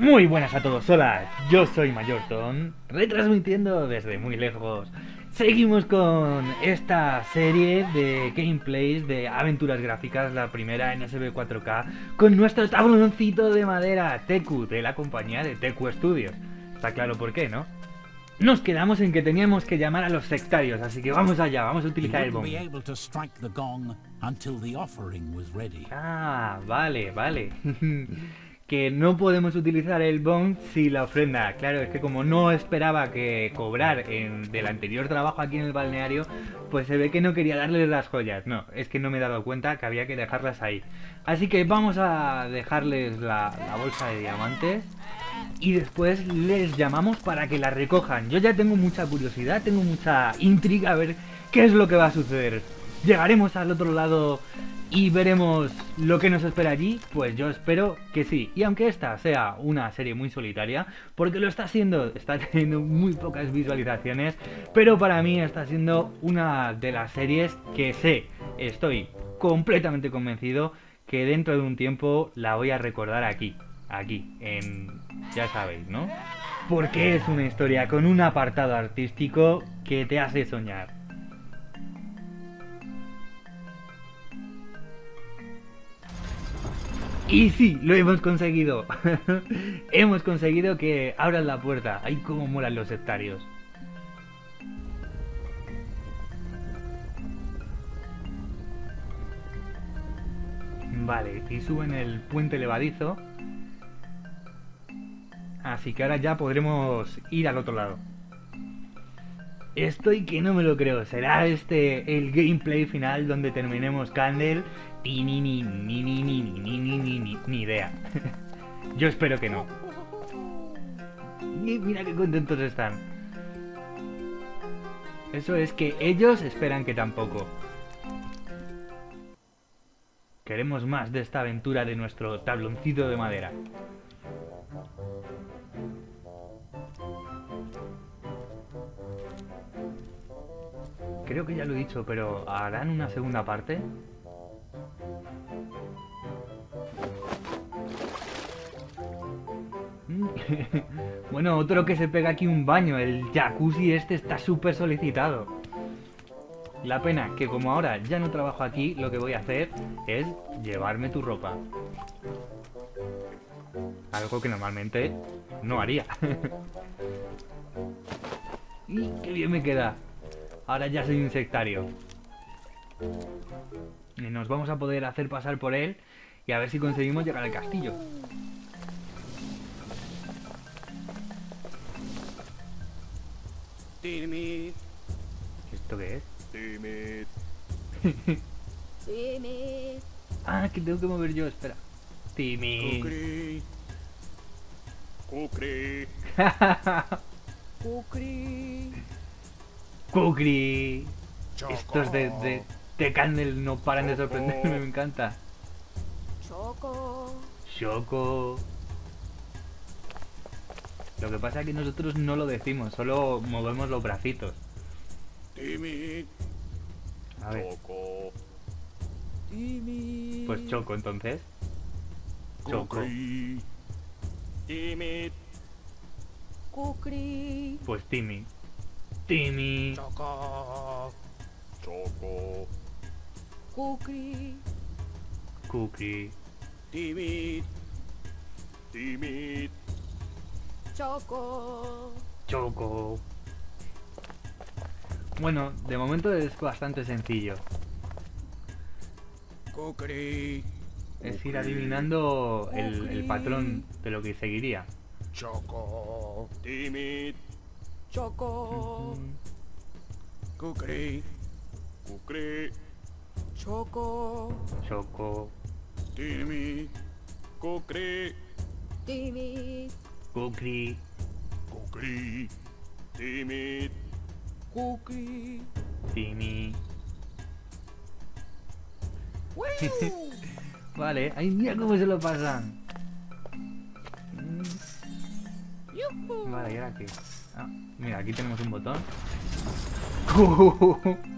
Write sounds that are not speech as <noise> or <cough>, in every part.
Muy buenas a todos, hola, yo soy Mayorton, retransmitiendo desde muy lejos. Seguimos con esta serie de gameplays de aventuras gráficas, la primera en SB 4K, con nuestro tabloncito de madera Teku de la compañía de Teku Studios. Está claro por qué, ¿no? Nos quedamos en que teníamos que llamar a los sectarios, así que vamos allá, vamos a utilizar el bombo. Ah, vale, vale. <laughs> que no podemos utilizar el bong si la ofrenda. Claro, es que como no esperaba que cobrar en, del anterior trabajo aquí en el balneario, pues se ve que no quería darles las joyas. No, es que no me he dado cuenta que había que dejarlas ahí. Así que vamos a dejarles la bolsa de diamantes y después les llamamos para que la recojan. Yo ya tengo mucha curiosidad, tengo mucha intriga a ver qué es lo que va a suceder. ¿Llegaremos al otro lado y veremos lo que nos espera allí? Pues yo espero que sí. Y aunque esta sea una serie muy solitaria, porque lo está haciendo, está teniendo muy pocas visualizaciones, pero para mí está siendo una de las series que sé, estoy completamente convencido que dentro de un tiempo la voy a recordar aquí aquí, en... ya sabéis, ¿no? Porque es una historia con un apartado artístico que te hace soñar. Y sí, lo hemos conseguido. <laughs> hemos conseguido que abran la puerta. Ay, cómo molan los sectarios. Vale, y suben el puente levadizo. Así que ahora ya podremos ir al otro lado. Estoy que no me lo creo. ¿Será este el gameplay final donde terminemos Candle? Ni ni ni ni ni ni ni ni ni idea. <laughs> Yo espero que no. Mira qué contentos están. Eso es que ellos esperan que tampoco. Queremos más de esta aventura de nuestro tabloncito de madera. Creo que ya lo he dicho, pero ¿harán una segunda parte? <laughs> bueno, otro que se pega aquí un baño. El jacuzzi este está súper solicitado. La pena que como ahora ya no trabajo aquí, lo que voy a hacer es llevarme tu ropa. Algo que normalmente no haría. <laughs> y qué bien me queda. Ahora ya soy un sectario. Y nos vamos a poder hacer pasar por él y a ver si conseguimos llegar al castillo. Timid. ¿Esto qué es? Timid. <laughs> Timid. Ah, que tengo que mover yo, espera. Timmy. Kukri. Kukri. Kukri. <laughs> Kukri. Choco. Estos de, de, de Candle no paran de sorprenderme, me encanta. Choco. Choco. Lo que pasa es que nosotros no lo decimos, solo movemos los bracitos. A ver, Choco. Timid. pues Choco entonces. Choco. Pues Timmy. Timmy. Choco. Choco. Kukri. Kukri. Timid. Timid. Choco. Choco. Bueno, de momento es bastante sencillo. Kukri. Es ir adivinando el, el patrón de lo que seguiría. Choco. Timid. Choco. Kukri. Kukri. Choco. Choco. Timid. Kukri. Timid. Kukri. Kukri. Timid. Kukri. Timmy. <laughs> Vale, ay mira cómo se lo pasan. Vale, ¿y ahora qué? Ah, mira, aquí tenemos un botón. <laughs>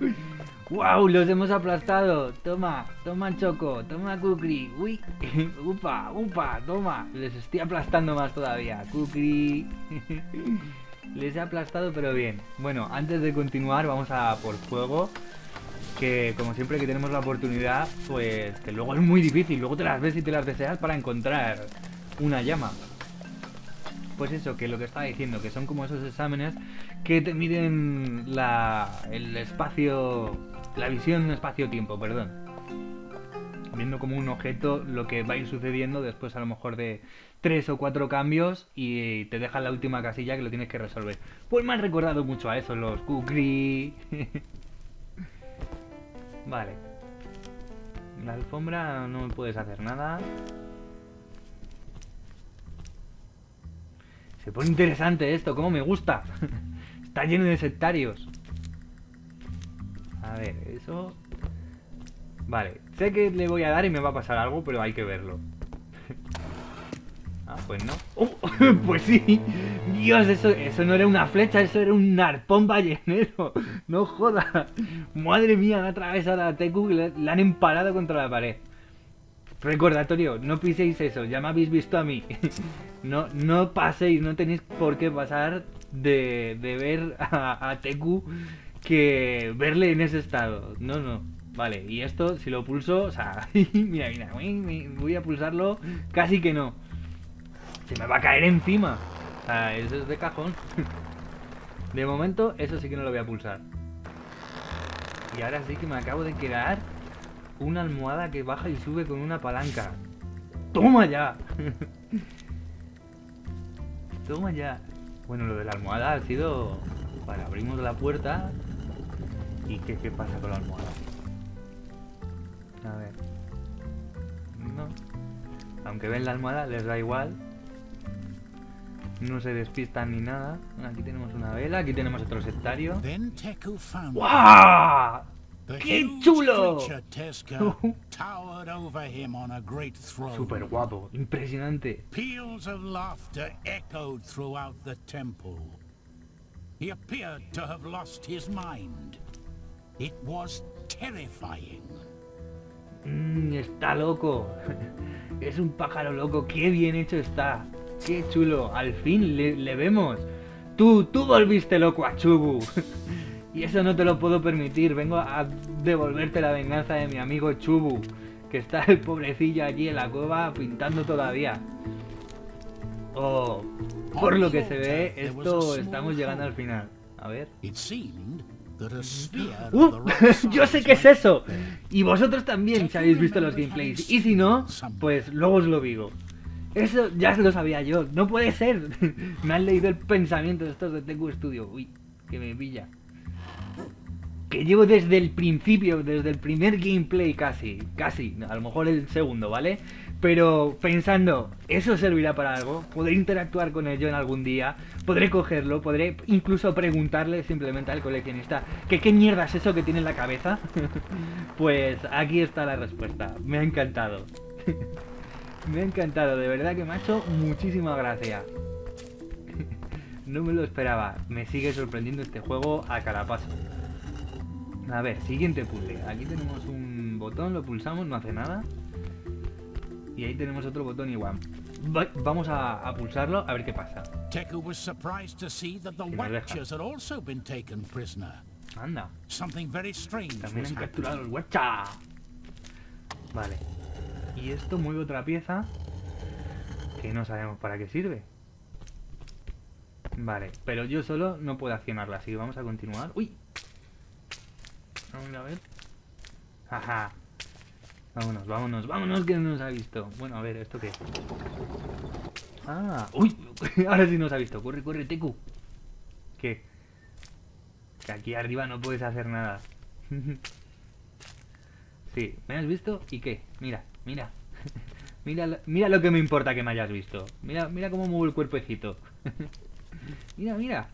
<laughs> ¡Wow! Los hemos aplastado. Toma, toma Choco, toma Kukri. Uy, <laughs> upa, upa, toma. Les estoy aplastando más todavía. Kukri. <laughs> Les he aplastado pero bien. Bueno, antes de continuar vamos a por fuego. Que como siempre que tenemos la oportunidad, pues que luego es muy difícil. Luego te las ves y te las deseas para encontrar una llama. Pues eso, que lo que estaba diciendo, que son como esos exámenes que te miden el espacio, la visión espacio-tiempo, perdón. Viendo como un objeto lo que va a ir sucediendo después a lo mejor de tres o cuatro cambios y te dejan la última casilla que lo tienes que resolver. Pues me han recordado mucho a eso, los kukri. <laughs> vale. La alfombra no me puedes hacer nada. Se pone interesante esto, como me gusta. <laughs> Está lleno de sectarios. A ver, eso... Vale, sé que le voy a dar y me va a pasar algo, pero hay que verlo. <laughs> ah, pues no. ¡Oh! <laughs> pues sí. Dios, eso, eso no era una flecha, eso era un arpón ballenero. No joda. Madre mía, han atravesado a Teku y le han empalado contra la pared. Recordatorio, no piséis eso, ya me habéis visto a mí. <laughs> no, no paséis, no tenéis por qué pasar de, de ver a, a Teku que verle en ese estado. No, no. Vale, y esto, si lo pulso, o sea, <laughs> mira, mira, voy a pulsarlo, casi que no. Se me va a caer encima. O sea, eso es de cajón. <laughs> De momento, eso sí que no lo voy a pulsar. Y ahora sí que me acabo de quedar una almohada que baja y sube con una palanca. ¡Toma ya! <laughs> Toma ya. Bueno, lo de la almohada ha sido... Vale, abrimos la puerta. ¿Y qué, qué pasa con la almohada? A ver. No. Aunque ven la almohada, les da igual. No se despistan ni nada. Aquí tenemos una vela, aquí tenemos otro sectario. ¡Guau! ¡Qué chulo! Súper <laughs> guapo, impresionante. Peals of laughter echoed throughout the temple. He appeared to have lost his mind. It was terrifying. Mm, está loco. <laughs> Es un pájaro loco. Qué bien hecho está. Qué chulo. Al fin le, le vemos. Tú, tú volviste loco a Chubu. <laughs> Y eso no te lo puedo permitir. Vengo a devolverte la venganza de mi amigo Chubu. Que está el pobrecillo allí en la cueva pintando todavía. Oh, por lo que se ve, esto estamos llegando al final. A ver. ¡Uh! <laughs> Yo sé que es eso. Y vosotros también, si habéis visto los gameplays. Y si no, pues luego os lo digo. Eso ya lo sabía yo. No puede ser. <laughs> Me han leído el pensamiento de estos de Teku Studio. Uy, que me pilla. Que llevo desde el principio, desde el primer gameplay casi. Casi. A lo mejor el segundo, ¿vale? Pero pensando, ¿eso servirá para algo? ¿Podré interactuar con ello en algún día? ¿Podré cogerlo? ¿Podré incluso preguntarle simplemente al coleccionista que qué mierda es eso que tiene en la cabeza? <laughs> pues aquí está la respuesta. Me ha encantado. <laughs> me ha encantado, de verdad que me ha hecho muchísima gracia. <laughs> no me lo esperaba. Me sigue sorprendiendo este juego a cada paso. A ver, siguiente puzzle. Aquí tenemos un botón, lo pulsamos, no hace nada. Y ahí tenemos otro botón igual. Va- vamos a, a pulsarlo a ver qué pasa. Teku was surprised to see that the. Watchers had also been taken prisoner. Anda, Something very strange también han capturado los guacha. Vale. Y esto mueve otra pieza que no sabemos para qué sirve. Vale, pero yo solo no puedo accionarla, así que vamos a continuar. ¡Uy! Vamos a ver. Ajá. Vámonos, vámonos, vámonos, que no nos ha visto. Bueno, a ver, ¿esto qué? Ah, uy, <laughs> ahora sí nos ha visto. Corre, corre, Teku. ¿Qué? Que aquí arriba no puedes hacer nada. <laughs> sí, ¿me has visto? ¿Y qué? Mira, mira. <laughs> mira, mira lo que me importa que me hayas visto. Mira, mira cómo muevo el cuerpecito. mira, mira.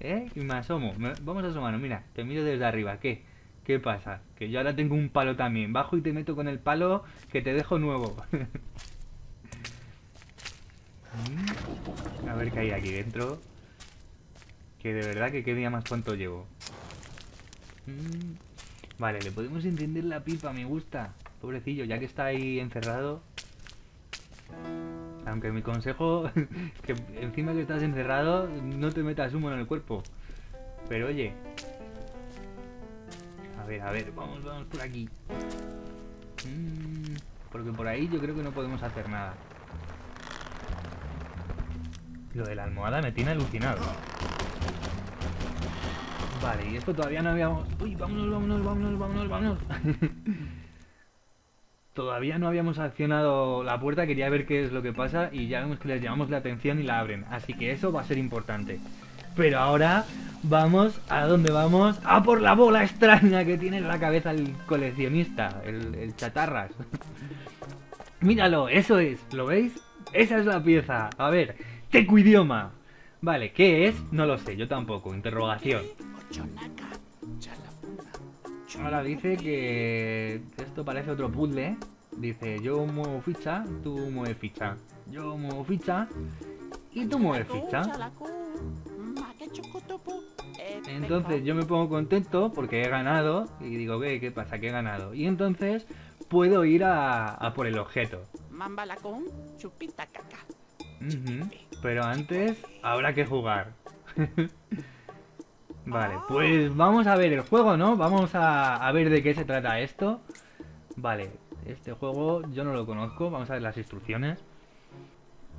¿Eh? Y me asomo. Vamos a asomarnos, mira. Te miro desde arriba. ¿Qué? ¿Qué pasa? Que yo ahora tengo un palo también. Bajo y te meto con el palo que te dejo nuevo. <laughs> A ver qué hay aquí dentro. Que de verdad que qué día más tonto llevo. Mm. Vale, le podemos encender la pipa, me gusta. Pobrecillo, ya que está ahí encerrado. Aunque mi consejo <laughs> es que encima que estás encerrado, no te metas humo en el cuerpo. Pero oye. Ver, a ver, vamos, vamos por aquí. Mm, porque por ahí yo creo que no podemos hacer nada. Lo de la almohada me tiene alucinado. Vale, y esto todavía no habíamos... Uy, vámonos, vámonos, vámonos, vámonos, vámonos. <laughs> todavía no habíamos accionado la puerta, quería ver qué es lo que pasa y ya vemos que les llamamos la atención y la abren. Así que eso va a ser importante. Pero ahora vamos a dónde vamos? A por la bola extraña que tiene en la cabeza el coleccionista, el, chatarras. <laughs> Míralo, eso es, ¿lo veis? Esa es la pieza. A ver, teco idioma. Vale, ¿qué es? No lo sé, yo tampoco. Interrogación. Ahora dice que esto parece otro puzzle. Dice, yo muevo ficha, tú mueves ficha. Yo muevo ficha y tú mueves ficha. Entonces yo me pongo contento porque he ganado y digo, ¿qué, qué pasa? Que he ganado. Y entonces puedo ir a, a por el objeto. Chupita caca. Pero antes habrá que jugar. <laughs> vale, pues vamos a ver el juego, ¿no? Vamos a, a ver de qué se trata esto. Vale, este juego yo no lo conozco. Vamos a ver las instrucciones.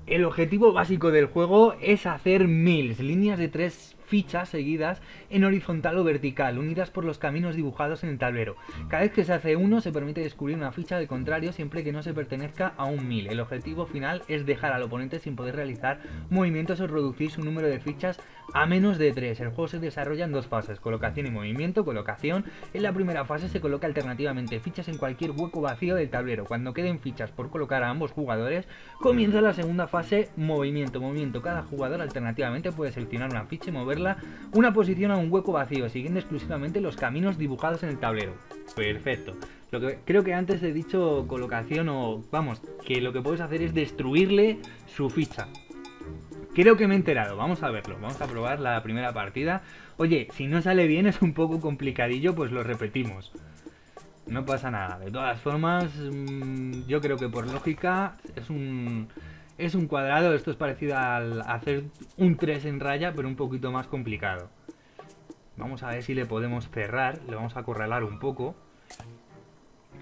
El objetivo básico del juego es hacer mills, líneas de tres fichas seguidas en horizontal o vertical, unidas por los caminos dibujados en el tablero. Cada vez que se hace uno se permite descubrir una ficha de contrario siempre que no se pertenezca a un mill. El objetivo final es dejar al oponente sin poder realizar movimientos o reducir su número de fichas a menos de 3. El juego se desarrolla en dos fases, colocación y movimiento. Colocación, en la primera fase se coloca alternativamente fichas en cualquier hueco vacío del tablero. Cuando queden fichas por colocar a ambos jugadores, comienza la segunda fase, movimiento. Movimiento, cada jugador alternativamente puede seleccionar una ficha y una posición a un hueco vacío, siguiendo exclusivamente los caminos dibujados en el tablero. Perfecto. Lo que creo que antes he dicho colocación o vamos, que lo que puedes hacer es destruirle su ficha. Creo que me he enterado, vamos a verlo, vamos a probar la primera partida. Oye, si no sale bien es un poco complicadillo, pues lo repetimos. No pasa nada, de todas formas, mm, yo creo que por lógica es un, es un cuadrado, esto es parecido al hacer un 3 en raya, pero un poquito más complicado. Vamos a ver si le podemos cerrar, le vamos a acorralar un poco.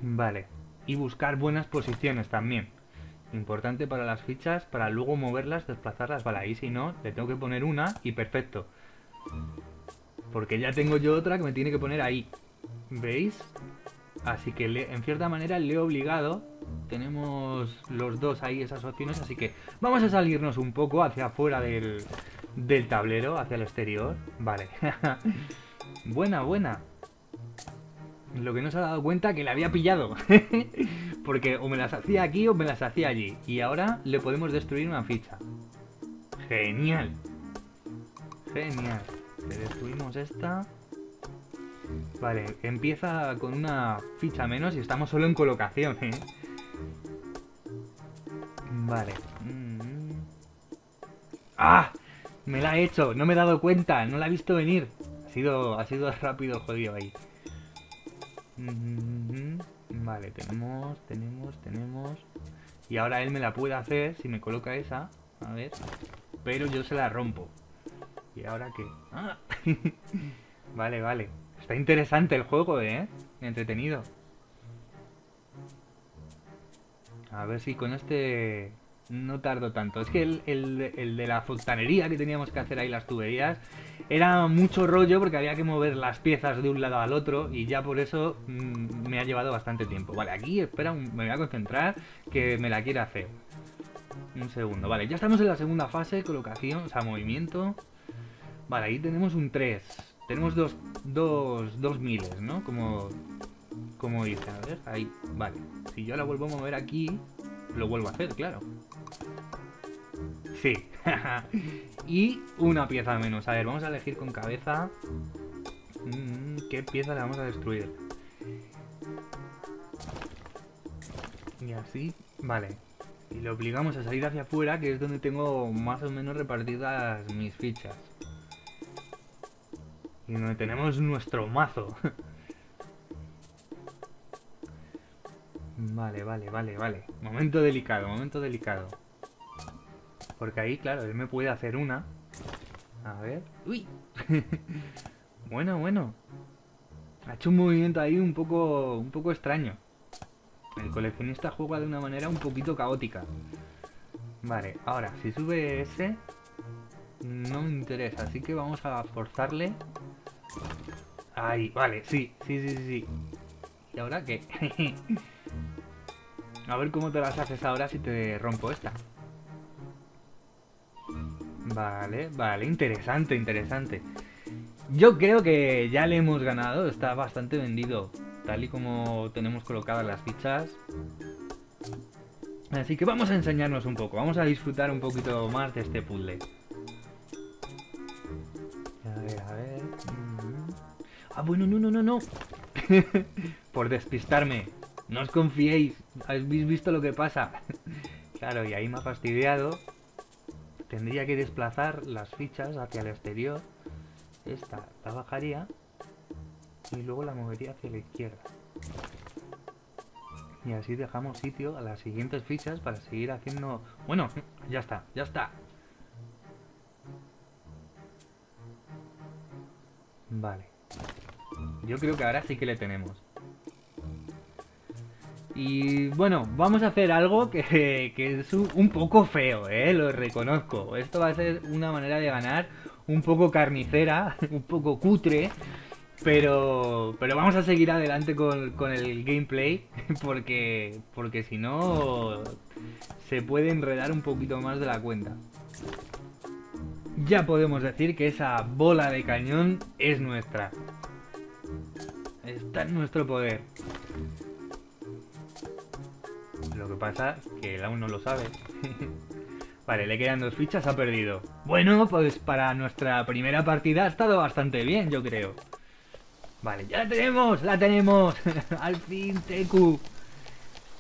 Vale, y buscar buenas posiciones también. Importante para las fichas, para luego moverlas, desplazarlas. Vale, ahí si no, le tengo que poner una y perfecto. Porque ya tengo yo otra que me tiene que poner ahí. ¿Veis? Así que en cierta manera le he obligado. Tenemos los dos ahí esas opciones, así que vamos a salirnos un poco hacia afuera del, del tablero, hacia el exterior. Vale. <laughs> buena, buena. Lo que no se ha dado cuenta que le había pillado. <laughs> Porque o me las hacía aquí o me las hacía allí. Y ahora le podemos destruir una ficha. Genial. Genial. Le destruimos esta. Vale, empieza con una ficha menos y estamos solo en colocación, ¿eh? Vale. Mm. ¡Ah! Me la he hecho, no me he dado cuenta, no la he visto venir. Ha sido, ha sido rápido jodido ahí. Mhm. Vale, tenemos, tenemos, tenemos. Y ahora él me la puede hacer si me coloca esa. A ver. Pero yo se la rompo. ¿Y ahora qué? ¡Ah! <laughs> vale, vale. Está interesante el juego, ¿eh? Entretenido. A ver si con este no tardo tanto. Es que el, el- de la fontanería que teníamos que hacer ahí, las tuberías, era mucho rollo porque había que mover las piezas de un lado al otro y ya por eso mm, me ha llevado bastante tiempo. Vale, aquí, espera, un- me voy a concentrar que me la quiere hacer. Un segundo, vale, ya estamos en la segunda fase, colocación, o sea, movimiento. Vale, ahí tenemos un 3. Tenemos dos, dos, dos miles, ¿no? Como, como dice, a ver, ahí, vale. Si yo la vuelvo a mover aquí, lo vuelvo a hacer, claro. Sí. <laughs> y una pieza menos. A ver, vamos a elegir con cabeza. Mm, ¿Qué pieza le vamos a destruir? Y así, vale. Y le obligamos a salir hacia afuera, que es donde tengo más o menos repartidas mis fichas. Y donde tenemos nuestro mazo. <laughs> Vale, vale, vale, vale. Momento delicado, momento delicado. Porque ahí, claro, él me puede hacer una. A ver. ¡Uy! <laughs> bueno, bueno. Ha hecho un movimiento ahí un poco, un poco extraño. El coleccionista juega de una manera un poquito caótica. Vale, ahora, si sube ese... No me interesa, así que vamos a forzarle. Ahí, vale, sí, sí, sí, sí. ¿Y ahora qué? <laughs> a ver cómo te las haces ahora si te rompo esta. Vale, vale, interesante, interesante. Yo creo que ya le hemos ganado, está bastante vendido, tal y como tenemos colocadas las fichas. Así que vamos a enseñarnos un poco, vamos a disfrutar un poquito más de este puzzle. A ver, a ver. mm. Ah, bueno, no, no, no, no. <laughs> Por despistarme. No os confiéis. ¿Habéis visto lo que pasa? <laughs> claro, y ahí me ha fastidiado. Tendría que desplazar las fichas hacia el exterior. Esta la bajaría. Y luego la movería hacia la izquierda. Y así dejamos sitio a las siguientes fichas para seguir haciendo... Bueno, ya está, ya está. Vale. Yo creo que ahora sí que le tenemos. Y bueno, vamos a hacer algo que, que es un, poco feo, ¿eh? Lo reconozco. Esto va a ser una manera de ganar un poco carnicera, <laughs> un poco cutre. Pero, pero vamos a seguir adelante con, con el gameplay <laughs> porque, porque si no se puede enredar un poquito más de la cuenta. Ya podemos decir que esa bola de cañón es nuestra. Está en nuestro poder. Lo que pasa que él aún no lo sabe. <laughs> vale, le quedan dos fichas, ha perdido. Bueno, pues para nuestra primera partida ha estado bastante bien, yo creo. Vale, ya la tenemos, la tenemos. <laughs> Al fin, Teku.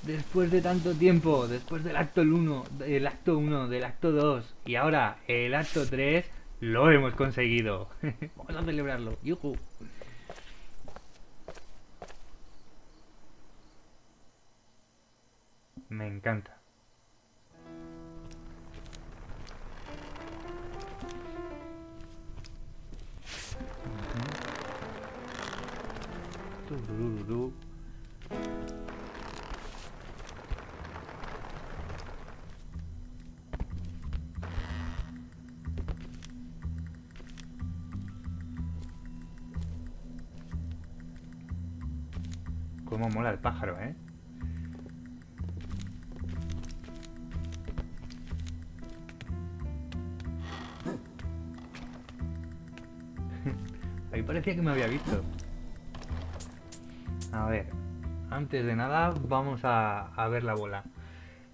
Después de tanto tiempo, después del acto 1, del acto 1, del acto 2 y ahora el acto 3, lo hemos conseguido. <laughs> Vamos a celebrarlo. Yuhu. Me encanta. Cómo mola el pájaro, ¿eh? Parecía que me había visto. A ver, antes de nada vamos a, ver la bola.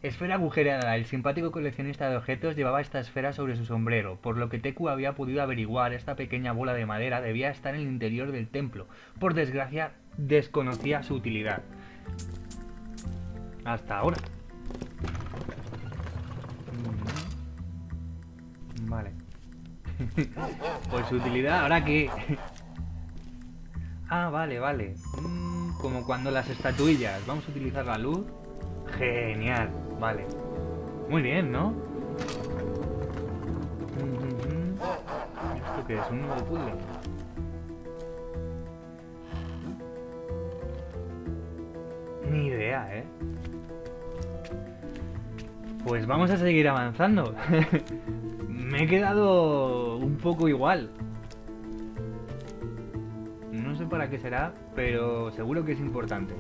Esfera agujereada. El simpático coleccionista de objetos llevaba esta esfera sobre su sombrero, por lo que Teku había podido averiguar esta pequeña bola de madera debía estar en el interior del templo. Por desgracia, desconocía su utilidad. Hasta ahora. Mm. Vale. <laughs> Pues su utilidad, ¿ahora qué? Ah, vale, vale. Mm, como cuando las estatuillas. Vamos a utilizar la luz. Genial, vale. Muy bien, ¿no? ¿Esto qué es? ¿Un nuevo puzzle? Ni idea, ¿eh? Pues vamos a seguir avanzando. <laughs> Me he quedado un poco igual. Para qué será, pero seguro que es importante.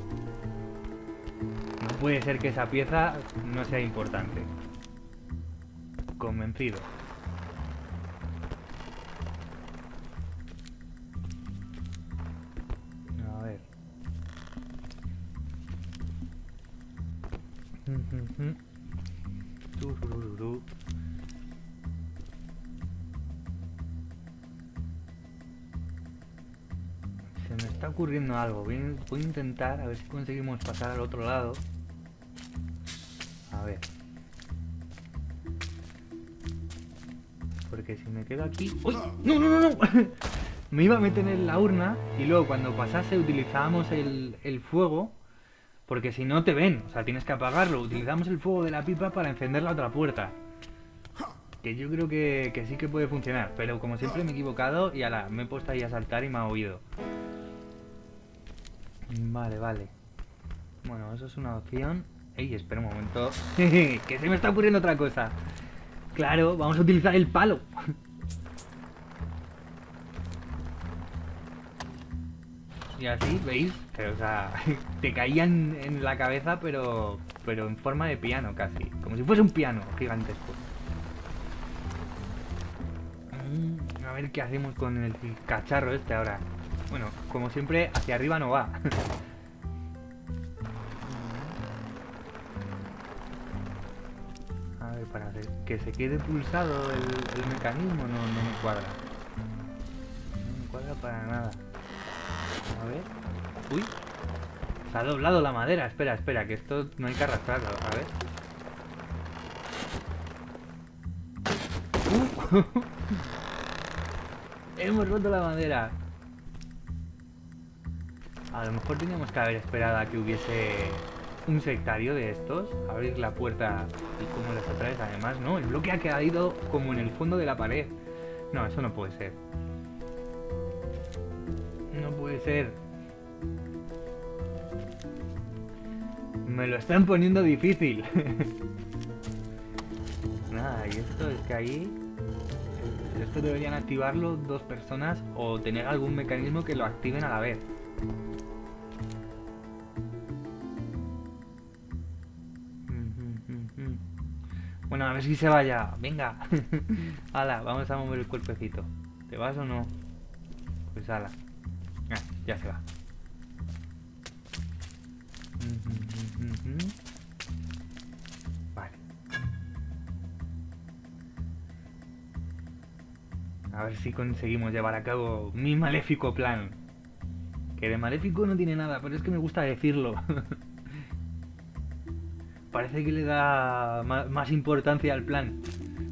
No puede ser que esa pieza no sea importante. Convencido. Ocurriendo algo. Voy, a- intentar a ver si conseguimos pasar al otro lado. A ver. Porque si me quedo aquí... ¡Uy! ¡No, no, no, no! <laughs> me iba a meter en la urna y luego cuando pasase utilizábamos el, el fuego, porque si no te ven, o sea, tienes que apagarlo. Utilizamos el fuego de la pipa para encender la otra puerta. Que yo creo que, que sí que puede funcionar, pero como siempre me he equivocado y ala, me he puesto ahí a saltar y me ha oído. Vale, vale. Bueno, eso es una opción. Ey, espera un momento. <laughs> que se me está ocurriendo otra cosa. Claro, vamos a utilizar el palo. Y así, ¿veis? O sea, <laughs> te caían en la cabeza, pero, pero en forma de piano casi. Como si fuese un piano gigantesco. Mm, A ver qué hacemos con el cacharro este ahora. Bueno, como siempre, hacia arriba no va. A ver, para que se quede pulsado el, el mecanismo no, no me cuadra. No me cuadra para nada. A ver. Uy. Se ha doblado la madera. Espera, espera, que esto no hay que arrastrarlo. A ver. Uh. <laughs> Hemos roto la madera. A lo mejor teníamos que haber esperado a que hubiese un sectario de estos. Abrir la puerta y como las atraes además, ¿no? El bloque ha quedado como en el fondo de la pared. No, eso no puede ser. No puede ser. Me lo están poniendo difícil. <laughs> Nada, y esto es que ahí... Esto deberían activarlo dos personas o tener algún mecanismo que lo activen a la vez. Bueno, a ver si se vaya. Venga. <laughs> Hala, vamos a mover el cuerpecito. ¿Te vas o no? Pues ala. Ah, ya se va. A ver si conseguimos llevar a cabo mi maléfico plan. Que de maléfico no tiene nada, pero es que me gusta decirlo. <laughs> Parece que le da más importancia al plan.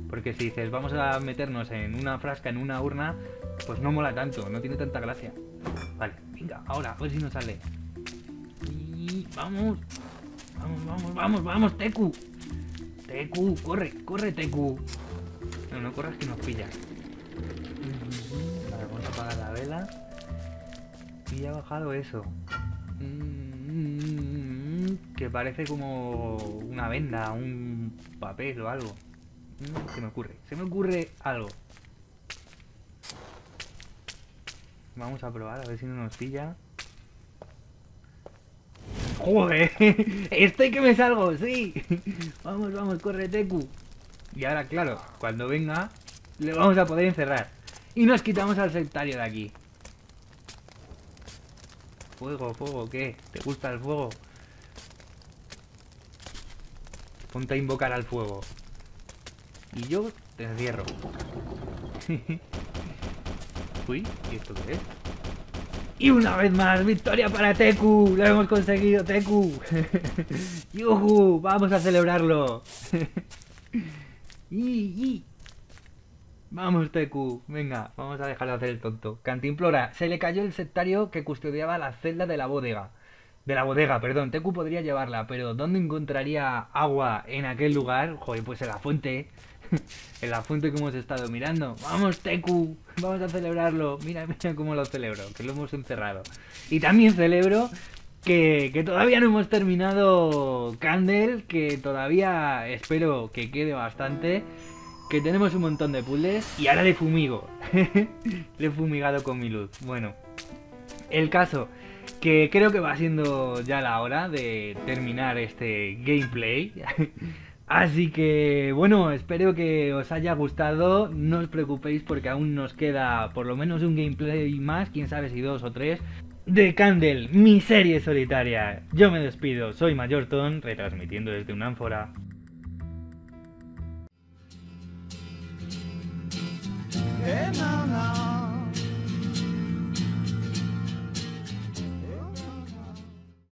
Porque si dices, vamos a meternos en una frasca, en una urna, pues no mola tanto, no tiene tanta gracia. Vale, venga, ahora, a ver si nos sale. Y vamos, vamos, vamos, vamos, vamos, Teku. Teku, corre, corre, Teku. No, no corras que nos pillas. Y ha bajado eso. Mm, Que parece como una venda, un papel o algo. Mm, Se me ocurre, se me ocurre algo. Vamos a probar a ver si no nos pilla. ¡Joder! <laughs> ¡Estoy que me salgo! ¡Sí! Vamos, vamos, corre, Teku. Y ahora, claro, cuando venga, le vamos a poder encerrar. Y nos quitamos al sectario de aquí. Fuego, fuego, ¿qué? ¿Te gusta el fuego? Ponte a invocar al fuego. Y yo te encierro. <laughs> Uy, ¿y esto qué es? Y una vez más, victoria para Teku. Lo hemos conseguido, Teku. <laughs> ¡Yuhu! Vamos a celebrarlo. <laughs> y, y. Vamos, Teku. Venga, vamos a dejarlo hacer el tonto. Cantimplora, se le cayó el sectario que custodiaba la celda de la bodega. De la bodega, perdón. Teku podría llevarla, pero ¿dónde encontraría agua en aquel lugar? Joder, pues en la fuente. <laughs> en la fuente que hemos estado mirando. Vamos, Teku. Vamos a celebrarlo. Mira, mira cómo lo celebro, que lo hemos encerrado. Y también celebro que, que todavía no hemos terminado Candle, que todavía espero que quede bastante. Que tenemos un montón de puzzles y ahora le fumigo. <laughs> le he fumigado con mi luz. Bueno, el caso que creo que va siendo ya la hora de terminar este gameplay. <laughs> Así que bueno, espero que os haya gustado. No os preocupéis porque aún nos queda por lo menos un gameplay más, quién sabe si dos o tres. De Candle, mi serie solitaria. Yo me despido, soy Mayorton, retransmitiendo desde una ánfora. Hey, no, no.